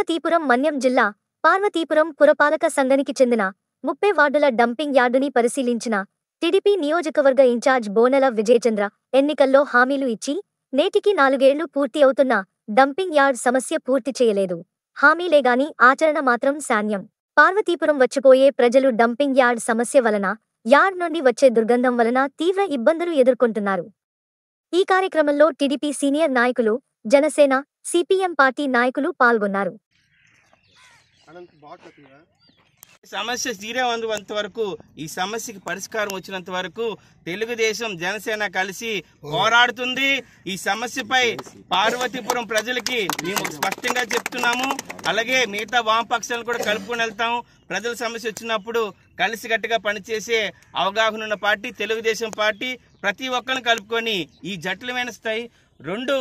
పార్వతీపురం మన్యం జిల్లా పార్వతీపురం పురపాలక సంఘనికి చెందిన ముప్పై వార్డుల డంపింగ్ యార్డుని పరిశీలించిన టీడీపీ నియోజకవర్గ ఇన్ఛార్జ్ బోనెల విజయచంద్ర ఎన్నికల్లో హామీలు ఇచ్చి నేటికి నాలుగేళ్ళు పూర్తి అవుతున్న డంపింగ్ యార్డ్ సమస్య పూర్తి చేయలేదు. హామీలేగాని ఆచరణ మాత్రం శాన్యం. పార్వతీపురం వచ్చిపోయే ప్రజలు డంపింగ్ యార్డ్ సమస్య వలన యార్డ్ నుండి వచ్చే దుర్గంధం వలన తీవ్ర ఇబ్బందులు ఎదుర్కొంటున్నారు. ఈ కార్యక్రమంలో టీడీపీ సీనియర్ నాయకులు జనసేన సిపిఎం పార్టీ నాయకులు పాల్గొన్నారు. సమస్య తీరేంత వరకు ఈ సమస్యకి పరిష్కారం వచ్చినంత వరకు తెలుగుదేశం జనసేన కలిసి పోరాడుతుంది. ఈ సమస్యపై పార్వతీపురం ప్రజలకి మేము స్పష్టంగా చెప్తున్నాము. అలాగే మిగతా వామపక్షాలను కూడా కలుపుకొని వెళ్తాం ప్రజల సమస్య వచ్చినప్పుడు కలిసికట్టుగా పనిచేసే అవగాహన ఉన్న పార్టీ తెలుగుదేశం పార్టీ ప్రతి ఒక్కరిని కలుపుకొని ఈ జటిలమైన స్థాయి రెండు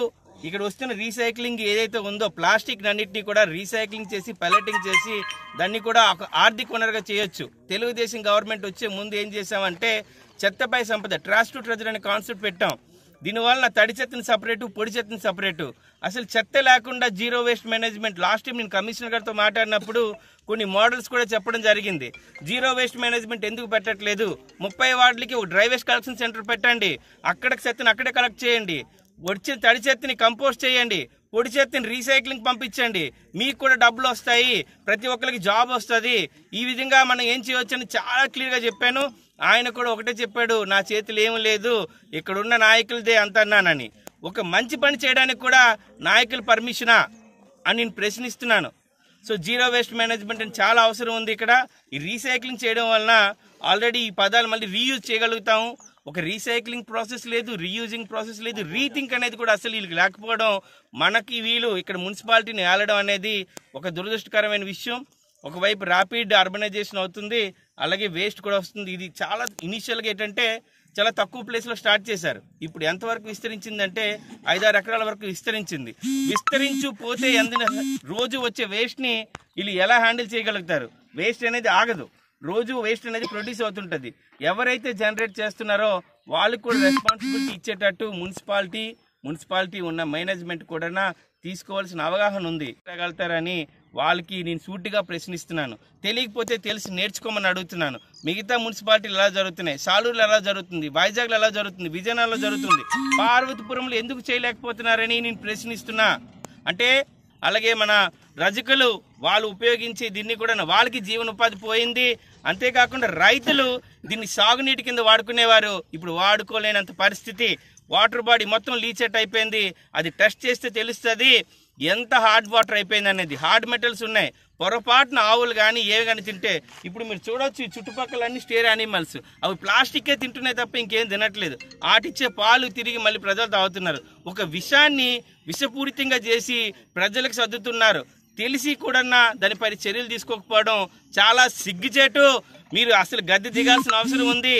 ఇక్కడ వస్తున్న రీసైక్లింగ్ ఏదైతే ఉందో ప్లాస్టిక్ అన్నింటినీ కూడా రీసైక్లింగ్ చేసి పెల్లటింగ్ చేసి దాన్ని కూడా ఒక ఆర్థిక వనరుగా చేయొచ్చు. తెలుగుదేశం గవర్నమెంట్ వచ్చే ముందు ఏం చేసామంటే చెత్తపై సంపద ట్రాష్ టు ట్రెజర్ అనే కాన్సెప్ట్ పెట్టాం. దీనివల్ల తడి చెత్తని సపరేటు పొడి చెత్తని సపరేటు అసలు చెత్త లేకుండా zero waste management last time నేను కమిషనర్ గారితో మాట్లాడినప్పుడు కొన్ని మోడల్స్ కూడా చెప్పడం జరిగింది. జీరో వేస్ట్ మేనేజ్మెంట్ ఎందుకు పెట్టట్లేదు? ముప్పై వార్డులకి ఒక డ్రై వేస్ట్ కలెక్షన్ సెంటర్ పెట్టండి. అక్కడ చెత్తని అక్కడే కలెక్ట్ చేయండి. వచ్చిన తడి చెత్తని కంపోస్ట్ చేయండి. పొడి చెత్తని రీసైక్లింగ్ పంపించండి. మీకు కూడా డబ్బులు వస్తాయి. ప్రతి ఒక్కరికి జాబ్ వస్తుంది. ఈ విధంగా మనం ఏం చేయవచ్చని చాలా క్లియర్గా చెప్పాను. ఆయన కూడా ఒకటే చెప్పాడు నా చేతిలో ఏం లేదు. ఇక్కడున్న నాయకులదే అంత అన్నానని. ఒక మంచి పని చేయడానికి కూడా నాయకుల పర్మిషనా అని నేను ప్రశ్నిస్తున్నాను. సో జీరో వేస్ట్ మేనేజ్మెంట్ అని చాలా అవసరం ఉంది ఇక్కడ. ఈ రీసైక్లింగ్ చేయడం వలన ఆల్రెడీ ఈ పదాలు మళ్ళీ రీయూజ్ చేయగలుగుతాము. ఒక రీసైక్లింగ్ ప్రాసెస్ లేదు రీయూజింగ్ ప్రాసెస్ లేదు రీథింక్ అనేది కూడా అసలు వీళ్ళకి లేకపోవడం మనకి వీళ్ళు ఇక్కడ మున్సిపాలిటీని ఏలడం అనేది ఒక దురదృష్టకరమైన విషయం. ఒకవైపు ర్యాపిడ్ అర్బనైజేషన్ అవుతుంది అలాగే వేస్ట్ కూడా వస్తుంది. ఇది చాలా ఇనిషియల్గా ఏంటంటే చాలా తక్కువ ప్లేస్లో స్టార్ట్ చేశారు. ఇప్పుడు ఎంతవరకు విస్తరించిందంటే ఐదారు ఎకరాల వరకు విస్తరించింది. విస్తరించు పోతే రోజు వచ్చే వేస్ట్ని వీళ్ళు ఎలా హ్యాండిల్ చేయగలుగుతారు? వేస్ట్ అనేది ఆగదు. రోజు వేస్ట్ అనేది ప్రొడ్యూస్ అవుతుంటుంది. ఎవరైతే జనరేట్ చేస్తున్నారో వాళ్ళకు కూడా రెస్పాన్సిబిలిటీ ఇచ్చేటట్టు మున్సిపాలిటీ మున్సిపాలిటీ ఉన్న మేనేజ్మెంట్ కూడా తీసుకోవాల్సిన అవగాహన ఉంది. గలుగుతారని వాళ్ళకి నేను సూటిగా ప్రశ్నిస్తున్నాను. తెలియకపోతే తెలిసి నేర్చుకోమని అడుగుతున్నాను. మిగతా మున్సిపాలిటీలు ఎలా జరుగుతున్నాయి? సాలూరులో ఎలా జరుగుతుంది? వైజాగ్లో ఎలా జరుగుతుంది? విజయనగరంలో జరుగుతుంది? పార్వతీపురంలో ఎందుకు చేయలేకపోతున్నారని నేను ప్రశ్నిస్తున్నా. అంటే అలాగే మన రజకులు వాళ్ళు ఉపయోగించే దీన్ని కూడా వాళ్ళకి జీవనోపాధి పోయింది. అంతేకాకుండా రైతులు దీన్ని సాగునీటి కింద వాడుకునేవారు. ఇప్పుడు వాడుకోలేనంత పరిస్థితి. వాటర్ బాడీ మొత్తం లీచెట్ అయిపోయింది. అది టెస్ట్ చేస్తే తెలుస్తుంది. ఎంత హార్డ్ వాటర్ అయిపోయింది అనేది. హార్డ్ మెటల్స్ ఉన్నాయి. పొరపాటున ఆవులు కానీ ఏవి కానీ తింటే ఇప్పుడు మీరు చూడొచ్చు ఈ చుట్టుపక్కల అన్ని స్టేర్ యానిమల్స్. అవి ప్లాస్టిక్కే తింటున్నాయి తప్ప ఇంకేం తినట్లేదు. ఆటిచ్చే పాలు తిరిగి మళ్ళీ ప్రజలు తాగుతున్నారు. ఒక విషాన్ని విషపూరితంగా చేసి ప్రజలకు సర్దుతున్నారు. తెలిసి కూడా దానిపై చర్యలు తీసుకోకపోవడం చాలా సిగ్గుచేటు. మీరు అసలు గద్దె దిగాల్సిన అవసరం ఉంది.